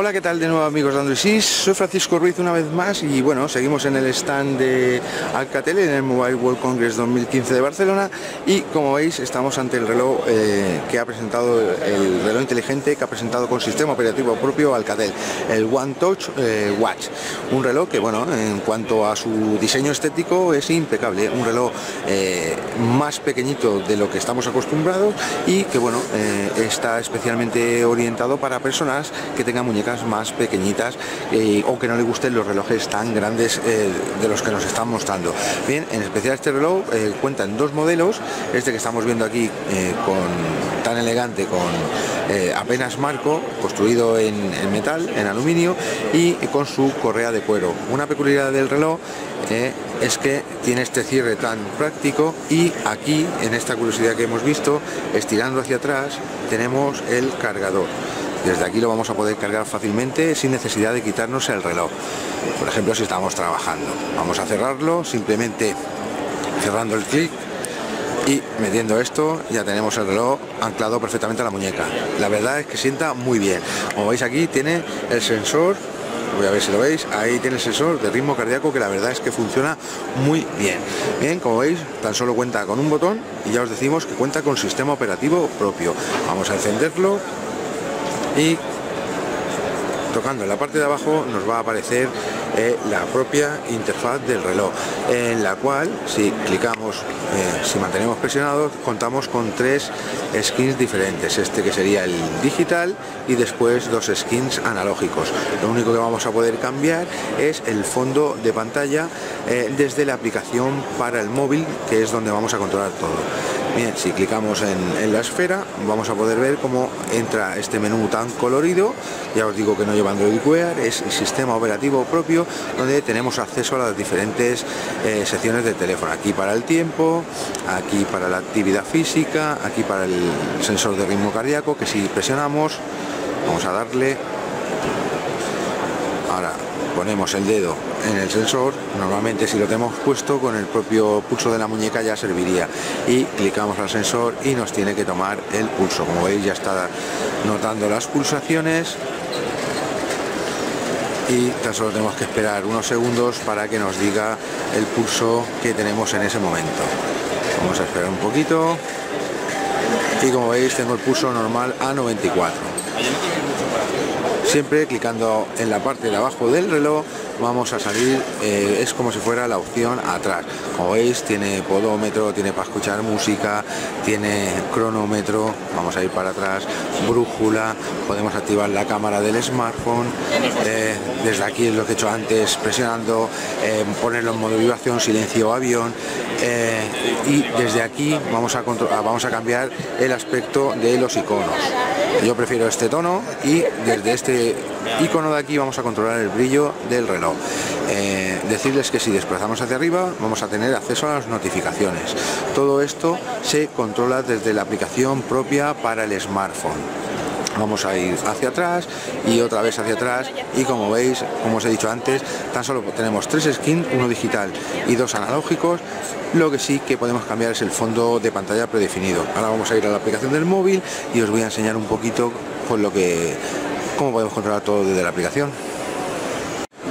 Hola, ¿qué tal de nuevo amigos de Android Soy Francisco Ruiz una vez más y bueno, seguimos en el stand de Alcatel en el Mobile World Congress 2015 de Barcelona y como veis estamos ante el reloj eh, que ha presentado, el reloj inteligente que ha presentado con sistema operativo propio Alcatel, el One Touch eh, Watch. Un reloj que bueno, en cuanto a su diseño estético es impecable, un reloj eh, más pequeñito de lo que estamos acostumbrados y que bueno, está especialmente orientado para personas que tengan muñecas más pequeñitas eh, o que no le gusten los relojes tan grandes eh, de los que nos están mostrando. Bien, en especial este reloj eh, cuenta en dos modelos, este que estamos viendo aquí con tan elegante, con apenas marco, construido en, metal, en aluminio y con su correa de cuero. Una peculiaridad del reloj es que tiene este cierre tan práctico y aquí, en esta curiosidad que hemos visto, estirando hacia atrás, tenemos el cargador. Desde aquí lo vamos a poder cargar fácilmente sin necesidad de quitarnos el reloj. Por ejemplo, si estamos trabajando. Vamos a cerrarlo simplemente cerrando el clic y metiendo esto ya tenemos el reloj anclado perfectamente a la muñeca. La verdad es que sienta muy bien. Como veis aquí tiene el sensor voy a ver si lo veis, ahí tiene el sensor de ritmo cardíaco que la verdad es que funciona muy bien. Bien, como veis, tan solo cuenta con un botón y ya os decimos que cuenta con sistema operativo propio. Vamos a encenderlo, y tocando en la parte de abajo nos va a aparecer eh, la propia interfaz del reloj en la cual si clicamos eh, si mantenemos presionados contamos con tres skins diferentes. Este que sería el digital y después dos skins analógicos. Lo único que vamos a poder cambiar es el fondo de pantalla eh, desde la aplicación para el móvil que es donde vamos a controlar todo Bien, si clicamos en, la esfera vamos a poder ver cómo entra este menú tan colorido. Ya os digo que no lleva Android Wear, es el sistema operativo propio donde tenemos acceso a las diferentes eh, secciones del teléfono. Aquí para el tiempo, aquí para la actividad física, aquí para el sensor de ritmo cardíaco que si presionamos, vamos a darle ahora ponemos el dedo en el sensor, normalmente si lo tenemos puesto con el propio pulso de la muñeca ya serviría. Y clicamos al sensor y nos tiene que tomar el pulso, como veis ya está notando las pulsaciones. Y tan solo tenemos que esperar unos segundos para que nos diga el pulso que tenemos en ese momento. Vamos a esperar un poquito. Y como veis tengo el pulso normal a 94 siempre clicando en la parte de abajo del reloj vamos a salir eh, es como si fuera la opción atrás. Como veis tiene podómetro tiene para escuchar música tiene cronómetro vamos a ir para atrás brújula podemos activar la cámara del smartphone eh, desde aquí es lo que he hecho antes presionando eh, ponerlo en modo vibración silencio avión y desde aquí vamos a, vamos a cambiar el aspecto de los iconos yo prefiero este tono y desde este icono de aquí vamos a controlar el brillo del reloj. Eh, decirles que si desplazamos hacia arriba vamos a tener acceso a las notificaciones. Todo esto se controla desde la aplicación propia para el smartphone vamos a ir hacia atrás y otra vez hacia atrás. Y como veis como os he dicho antes tan solo tenemos tres skins uno digital y dos analógicos. Lo que sí que podemos cambiar es el fondo de pantalla predefinido. Ahora vamos a ir a la aplicación del móvil y os voy a enseñar un poquito con lo que cómo podemos controlar todo desde la aplicación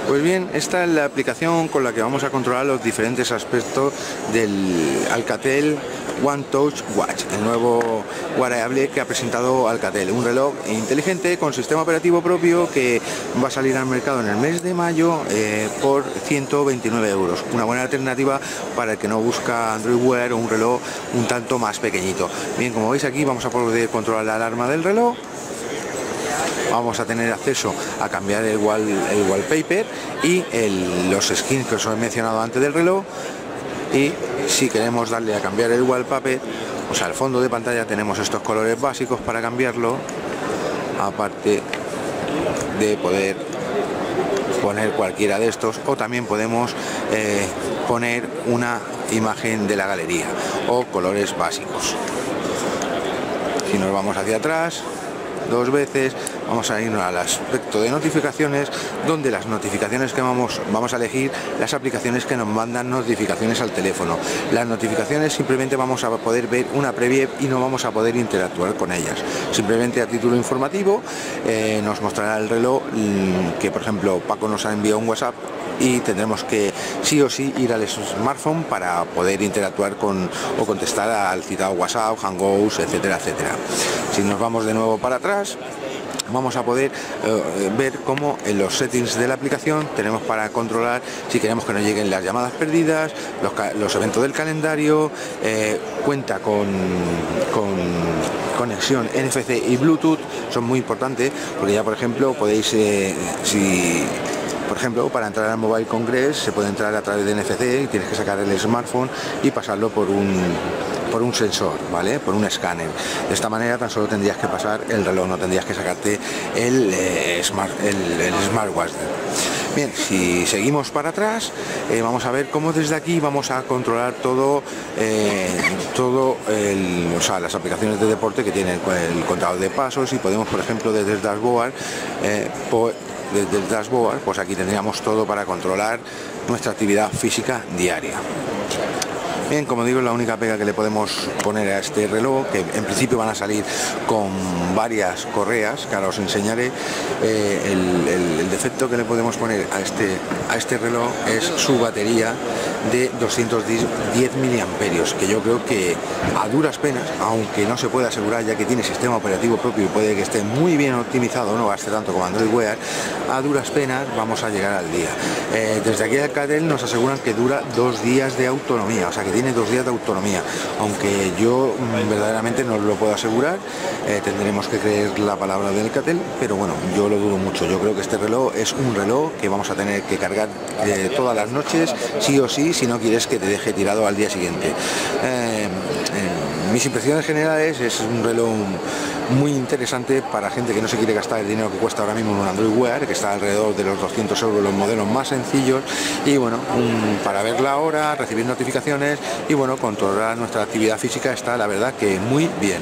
pues bien, esta es la aplicación con la que vamos a controlar los diferentes aspectos del Alcatel One Touch Watch, el nuevo wearable que ha presentado Alcatel, un reloj inteligente con sistema operativo propio que va a salir al mercado en el mes de mayo eh, por 129 euros. Una buena alternativa para el que no busca Android Wear o un reloj un tanto más pequeñito. Bien, como veis aquí vamos a poder controlar la alarma del reloj vamos a tener acceso a cambiar el, wall, el wallpaper y los skins que os he mencionado antes del reloj. Y si queremos darle a cambiar el wallpaper o sea el fondo de pantalla tenemos estos colores básicos para cambiarlo aparte de poder poner cualquiera de estos o también podemos eh, poner una imagen de la galería o colores básicos. Si nos vamos hacia atrás dos veces vamos a irnos al aspecto de notificaciones, donde las notificaciones que vamos, vamos a elegir las aplicaciones que nos mandan notificaciones al teléfono. Las notificaciones simplemente vamos a poder ver una previa y no vamos a poder interactuar con ellas. Simplemente a título informativo eh, nos mostrará el reloj mm, que por ejemplo Paco nos ha enviado un WhatsApp y tendremos que sí o sí ir al smartphone para poder interactuar con o contestar al citado WhatsApp, Hangouts, etcétera, etcétera. Si nos vamos de nuevo para atrás, vamos a poder eh, ver cómo en los settings de la aplicación tenemos para controlar si queremos que nos lleguen las llamadas perdidas, los, eventos del calendario, eh, cuenta con, con conexión NFC y Bluetooth, son muy importantes porque ya por ejemplo podéis, eh, si por ejemplo, para entrar al Mobile Congress se puede entrar a través de NFC y tienes que sacar el smartphone y pasarlo por un por un sensor, ¿vale? Por un escáner. De esta manera tan solo tendrías que pasar el reloj, no tendrías que sacarte el, eh, smart, el, smartwatch. Bien, si seguimos para atrás, eh, vamos a ver cómo desde aquí vamos a controlar todo, eh, todo o sea, las aplicaciones de deporte que tienen el contador de pasos y podemos, por ejemplo, desde el dashboard, desde el dashboard, pues aquí tendríamos todo para controlar nuestra actividad física diaria. Bien, como digo, la única pega que le podemos poner a este reloj, que en principio van a salir con varias correas, que ahora os enseñaré, eh, el, defecto que le podemos poner a este, a este reloj es su batería de 210 miliamperios, que yo creo que a duras penas, aunque no se puede asegurar ya que tiene sistema operativo propio y puede que esté muy bien optimizado, no gaste tanto como Android Wear, a duras penas vamos a llegar al día. Eh, desde aquí al Cadel nos aseguran que dura dos días de autonomía, o sea que tiene dos días de autonomía, aunque yo mm, verdaderamente no lo puedo asegurar, eh, tendremos que creer la palabra del Catel, pero bueno, yo lo dudo mucho, yo creo que este reloj es un reloj que vamos a tener que cargar eh, todas las noches, sí o sí, si no quieres que te deje tirado al día siguiente. Eh, mis impresiones generales es un reloj muy interesante para gente que no se quiere gastar el dinero que cuesta ahora mismo un Android Wear, que está alrededor de los 200 euros los modelos más sencillos y bueno, para ver la hora, recibir notificaciones y bueno, controlar nuestra actividad física está la verdad que muy bien.